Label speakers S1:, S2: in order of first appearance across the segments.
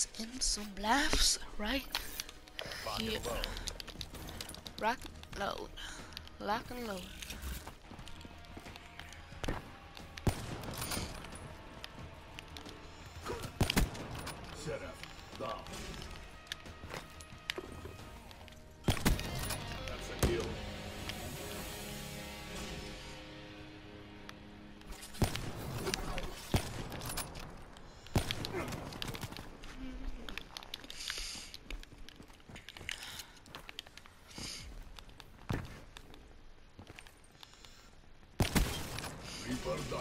S1: let's end some laughs right here. Rock load. Lock and load.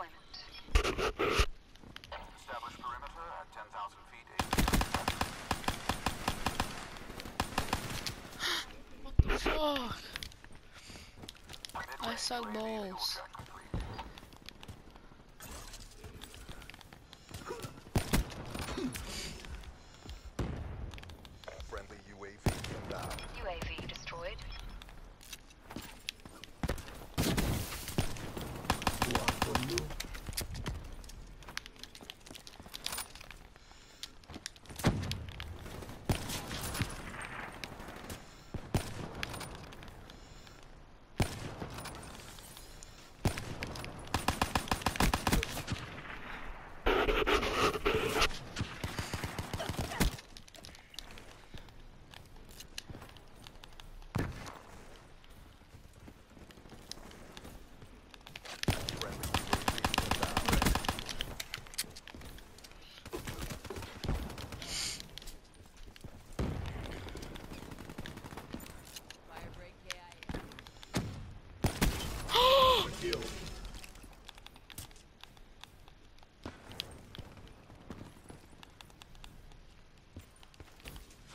S2: deployment.
S3: Establish perimeter at 10,000 feet.
S1: What the fuck? I suck balls.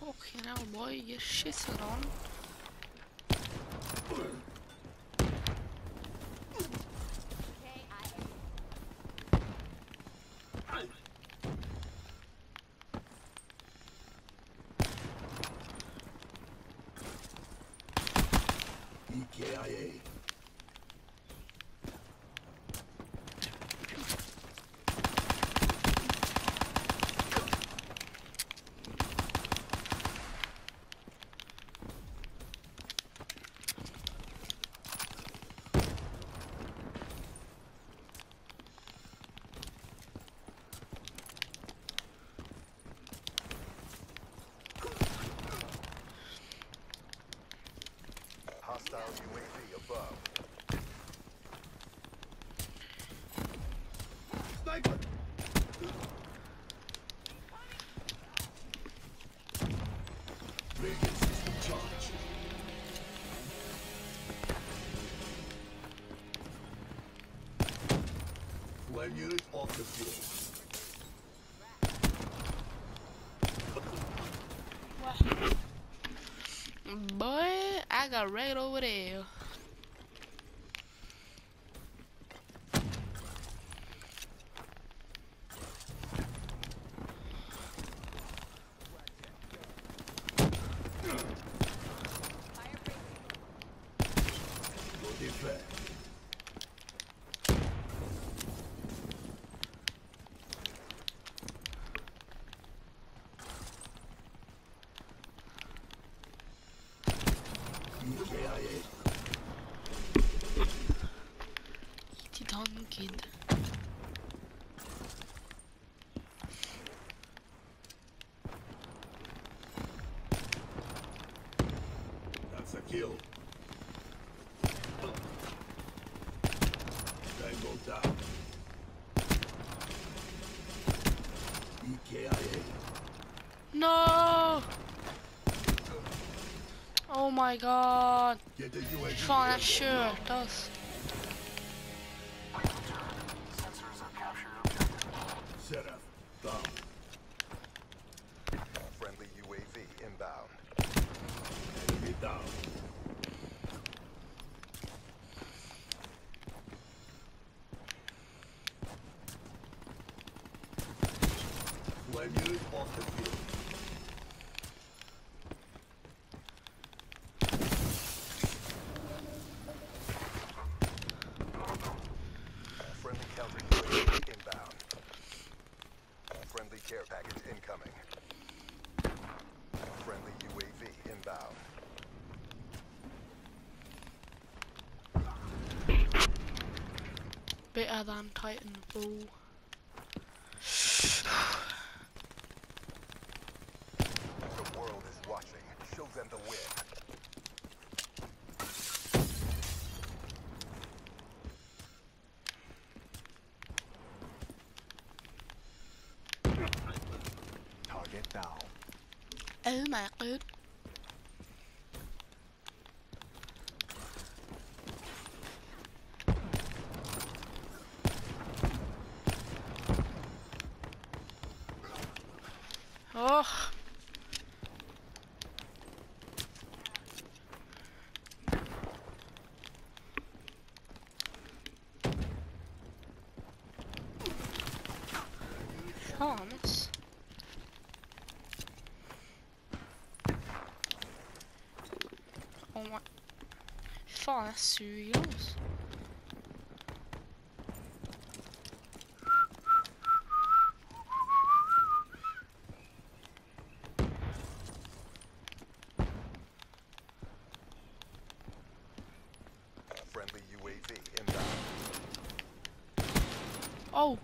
S4: اخیرا
S5: بو
S1: گرشی سر Boy, I got right over there.
S5: Tango down. EKIA.
S1: No! Oh my god.
S5: Get the UAV.
S1: Fine,
S5: airborne
S1: sure, it does
S3: have captured objective.
S5: Set up. Down.
S4: Friendly UAV inbound.
S5: Enemy down.
S4: Inbound. Friendly care package incoming. Friendly UAV inbound.
S1: Better than Titan
S4: them the win. Target down.
S1: Oh my god. Oh. Thomas. Oh my. Fan, jag suger oss.
S4: Friendly UAV inbound.
S1: Oh.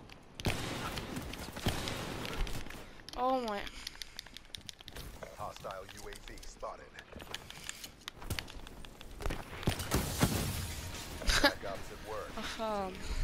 S1: Oh my.
S4: Hostile UAV spotted. Black